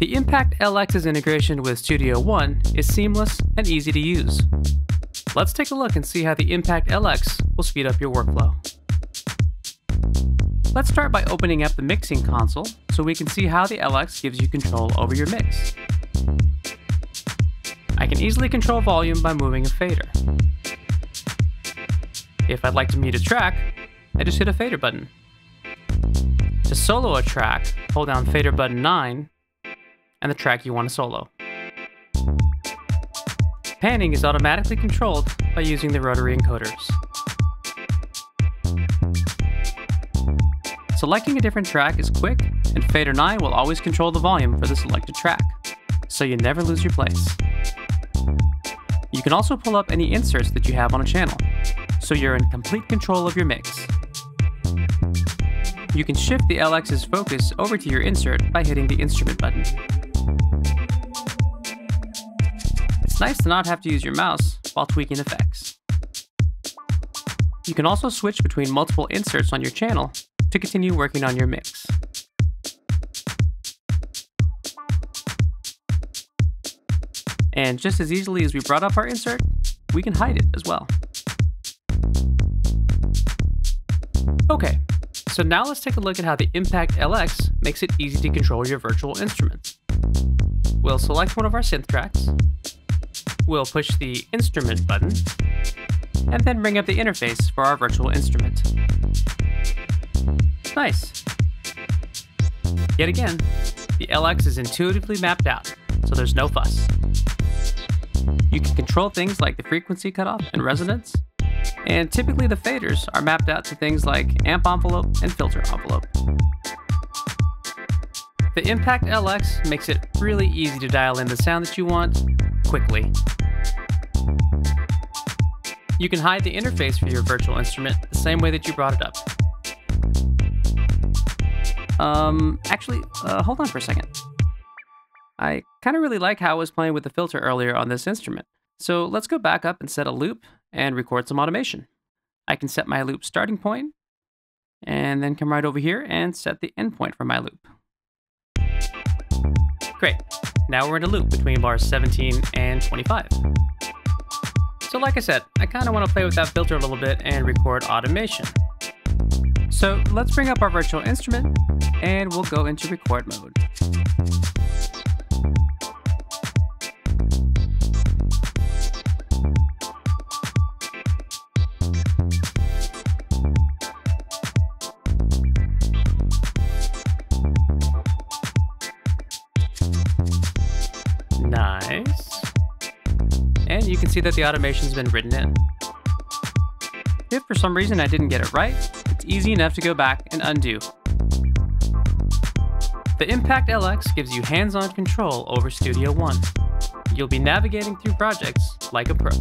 The Impact LX's integration with Studio One is seamless and easy to use. Let's take a look and see how the Impact LX will speed up your workflow. Let's start by opening up the mixing console so we can see how the LX gives you control over your mix. I can easily control volume by moving a fader. If I'd like to mute a track, I just hit a fader button. To solo a track, hold down fader button 9 and the track you want to solo. Panning is automatically controlled by using the rotary encoders. Selecting a different track is quick, and Fader 9 will always control the volume for the selected track, so you never lose your place. You can also pull up any inserts that you have on a channel, so you're in complete control of your mix. You can shift the LX's focus over to your insert by hitting the instrument button. It's nice to not have to use your mouse while tweaking effects. You can also switch between multiple inserts on your channel to continue working on your mix. And just as easily as we brought up our insert, we can hide it as well. Okay, so now let's take a look at how the Impact LX makes it easy to control your virtual instruments. We'll select one of our synth tracks, we'll push the instrument button, and then bring up the interface for our virtual instrument. Nice. Yet again, the LX is intuitively mapped out, so there's no fuss. You can control things like the frequency cutoff and resonance, and typically the faders are mapped out to things like amp envelope and filter envelope. The Impact LX makes it really easy to dial in the sound that you want quickly. You can hide the interface for your virtual instrument the same way that you brought it up. Um, actually, uh, hold on for a second. I kind of really like how I was playing with the filter earlier on this instrument. So let's go back up and set a loop and record some automation. I can set my loop starting point and then come right over here and set the endpoint for my loop. Great. Now we're in a loop between bars 17 and 25. So like I said, I kind of want to play with that filter a little bit and record automation. So let's bring up our virtual instrument and we'll go into record mode. You can see that the automation's been written in. If for some reason I didn't get it right, it's easy enough to go back and undo. The Impact LX gives you hands-on control over Studio One. You'll be navigating through projects like a pro.